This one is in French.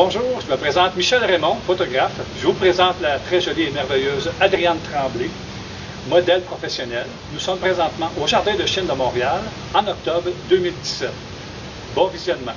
Bonjour, je me présente Michel Raymond, photographe. Je vous présente la très jolie et merveilleuse Adrienne Tremblay, modèle professionnel. Nous sommes présentement au Jardin de Chine de Montréal en octobre 2017. Bon visionnement.